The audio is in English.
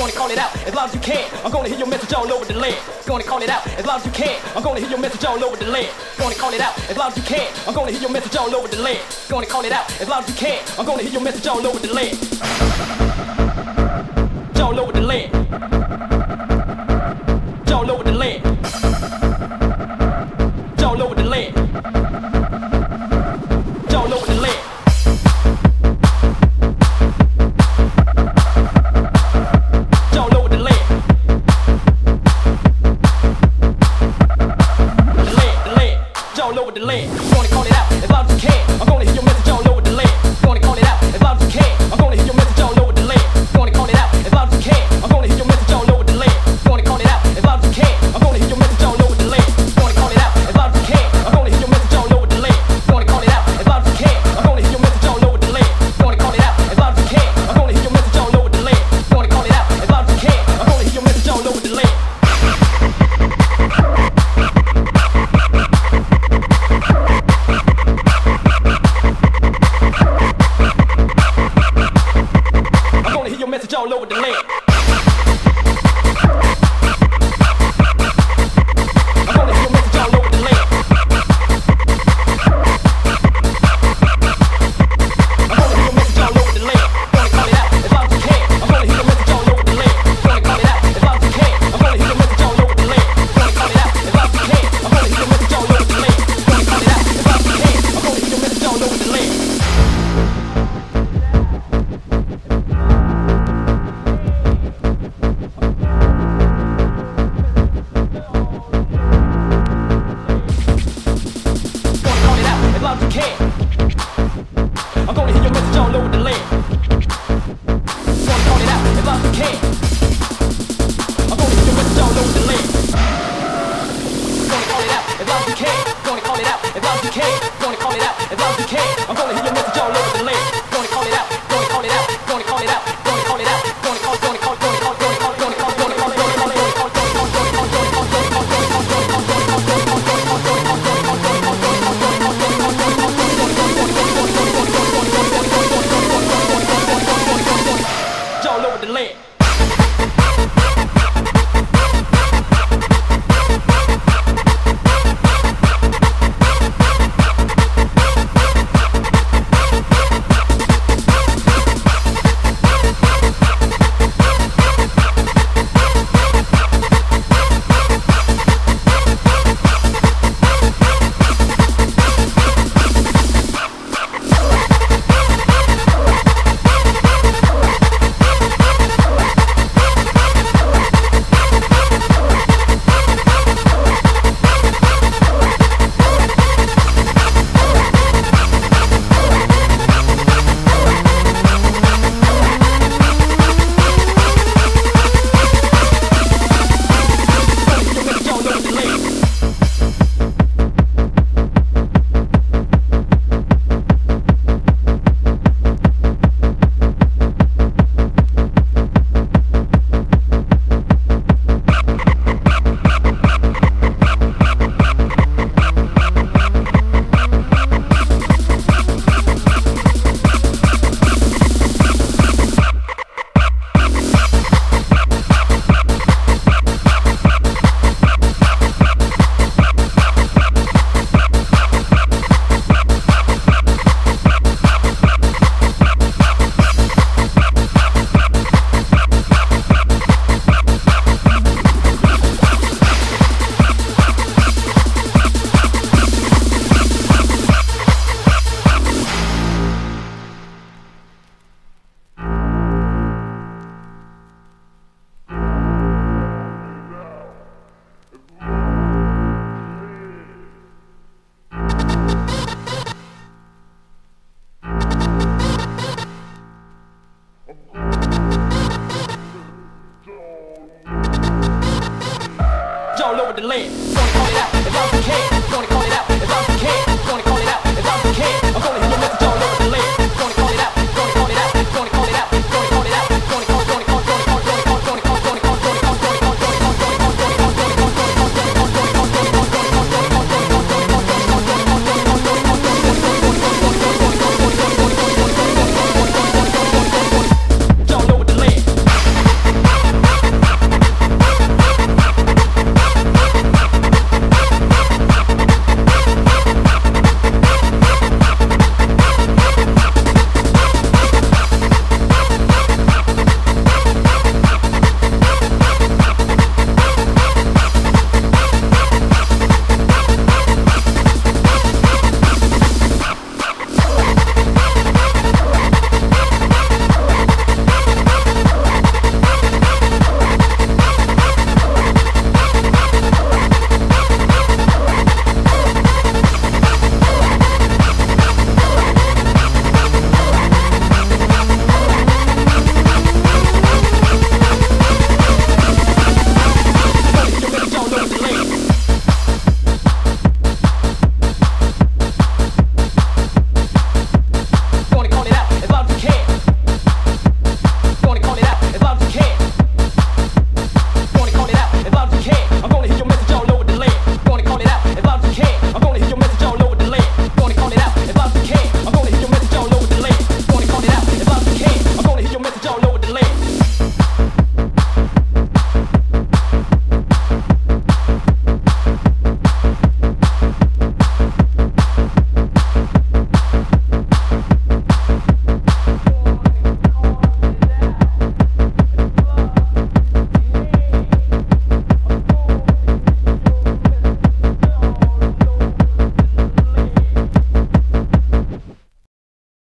gonna call it out as loud as you can. I'm gonna hear your message all over the land. Gonna call it out as loud as you can. I'm gonna hear your message all over the land. Gonna call it out as loud as you can. I'm gonna hear your message all over the land. Gonna call it out as loud as you can. I'm gonna hear your message all over the land. All over the land. all over the land. Gonna call it out as loud as you can. I'm gonna hear your Y'all know what the land. gonna call it out as loud as you can. I'm gonna hear your message all over the land. Gonna call it out, gonna call it out, gonna call it out, gonna call it out, gonna call, gonna call, gonna call, gonna call, gonna call, gonna call, gonna call, gonna call, gonna call, gonna call, gonna call, gonna call, gonna call, gonna call, gonna call, I'm 了